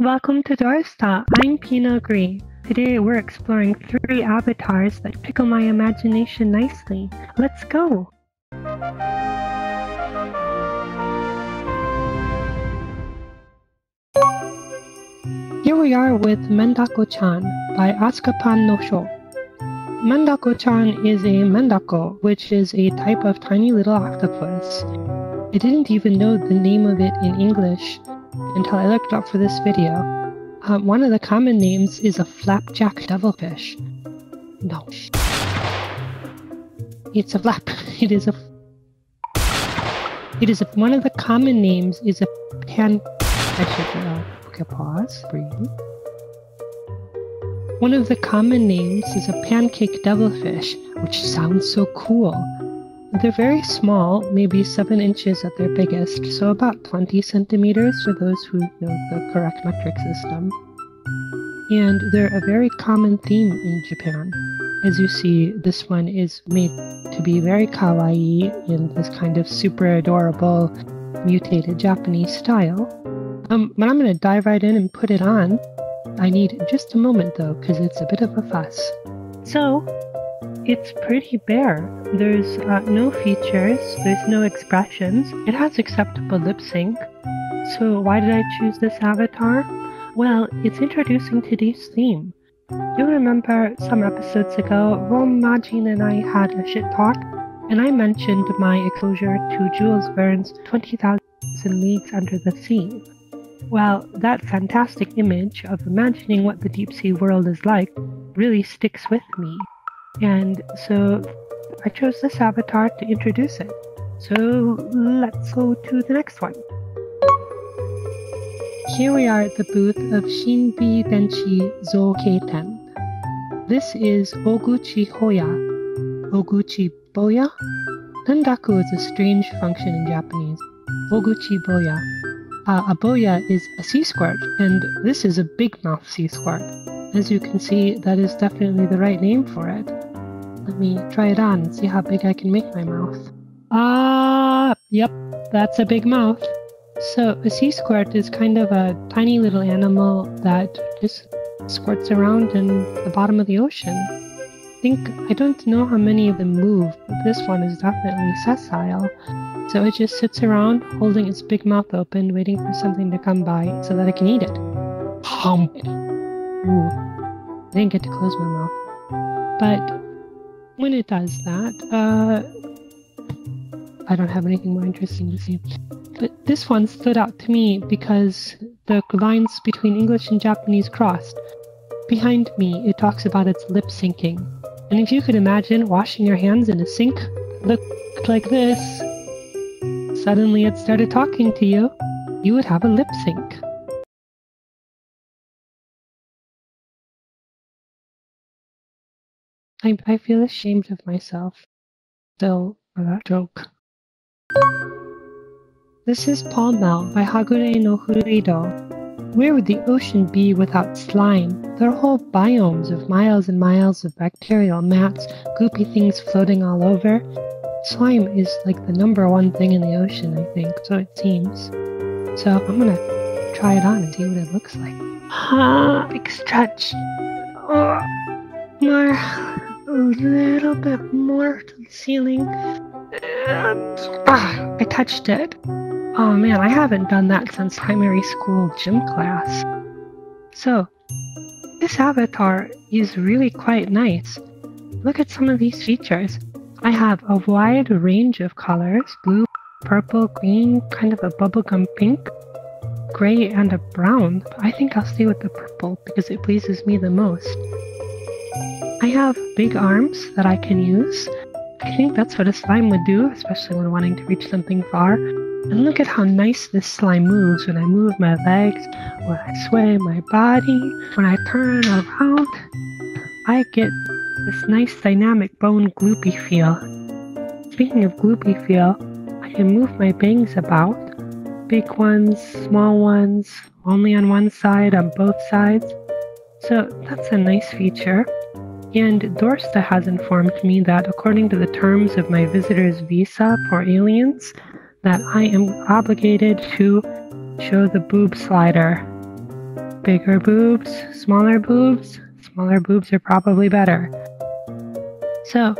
Welcome to Doorsta. I'm Pinot Gris. Today we're exploring three avatars that tickle my imagination nicely. Let's go! Here we are with Mendako-chan by Asukapan no Sho. Mendako-chan is a mendako, which is a type of tiny little octopus. I didn't even know the name of it in English until I looked up for this video. Um, one of the common names is a flapjack devilfish. No. It's a flap. It is a. It is a, one of the common names is a pan. I should uh, okay, pause, breathe. One of the common names is a pancake devilfish, which sounds so cool. They're very small, maybe 7 inches at their biggest, so about 20 centimeters for those who know the correct metric system. And they're a very common theme in Japan. As you see, this one is made to be very kawaii in this kind of super adorable, mutated Japanese style. Um, but I'm going to dive right in and put it on. I need just a moment though, because it's a bit of a fuss. So, it's pretty bare. There's uh, no features, there's no expressions. It has acceptable lip sync. So, why did I choose this avatar? Well, it's introducing today's theme. You'll remember some episodes ago, Romajin and I had a shit talk, and I mentioned my exposure to Jules Verne's 20,000 Leagues Under the Sea. Well, that fantastic image of imagining what the deep sea world is like really sticks with me. And so I chose this avatar to introduce it. So let's go to the next one. Here we are at the booth of Shinbi Denshi Zo Keiten. This is Oguchi Hoya. Oguchi Boya? Rendaku is a strange function in Japanese. Oguchi Boya. Uh, a boya is a sea squirt, and this is a big mouth sea squirt. As you can see, that is definitely the right name for it. Let me try it on and see how big I can make my mouth. Ah, yep, that's a big mouth. So, a sea squirt is kind of a tiny little animal that just squirts around in the bottom of the ocean. I think, I don't know how many of them move, but this one is definitely sessile. So it just sits around holding its big mouth open, waiting for something to come by so that it can eat it. Hump! Ooh, I didn't get to close my mouth. But when it does that, uh, I don't have anything more interesting to say. But this one stood out to me because the lines between English and Japanese crossed. Behind me, it talks about its lip syncing. And if you could imagine washing your hands in a sink looked like this, suddenly it started talking to you, you would have a lip sync. I, I feel ashamed of myself still for that joke. This is Palmel by Hagure no Furuido. Where would the ocean be without slime? There are whole biomes of miles and miles of bacterial mats, goopy things floating all over. Slime is like the number one thing in the ocean, I think, so it seems. So I'm gonna try it on and see what it looks like. Ah, big stretch. Oh, more, a little bit more ceiling. And, ah, I touched it. Oh man, I haven't done that since primary school gym class. So, this avatar is really quite nice. Look at some of these features. I have a wide range of colors blue, purple, green, kind of a bubblegum pink, gray, and a brown. I think I'll stay with the purple because it pleases me the most. I have big arms that I can use. I think that's what a slime would do, especially when wanting to reach something far. And look at how nice this slime moves when I move my legs, when I sway my body, when I turn around. I get this nice dynamic bone gloopy feel. Speaking of gloopy feel, I can move my bangs about. Big ones, small ones, only on one side, on both sides. So that's a nice feature. And Doorsta has informed me that according to the terms of my visitor's visa for aliens, that I am obligated to show the boob slider. bigger boobs, smaller boobs. Smaller boobs are probably better. So,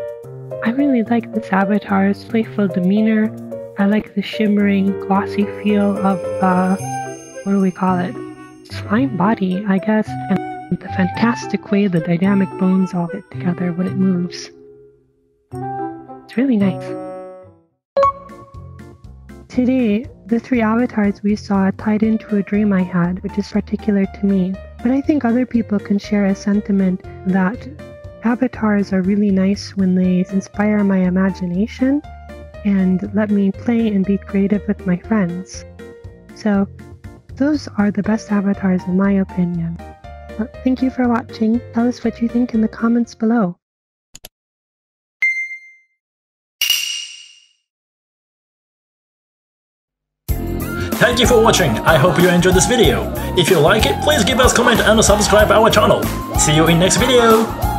I really like this avatar's playful demeanor. I like the shimmering, glossy feel of uh, what do we call it? Slime body, I guess, and the fantastic way the dynamic bones all fit together when it moves. It's really nice. Today, the three avatars we saw tied into a dream I had, which is particular to me. But I think other people can share a sentiment that avatars are really nice when they inspire my imagination and let me play and be creative with my friends. So, those are the best avatars in my opinion. Thank you for watching. Tell us what you think in the comments below. Thank you for watching, I hope you enjoyed this video. If you like it, please give us comment and subscribe our channel. See you in next video!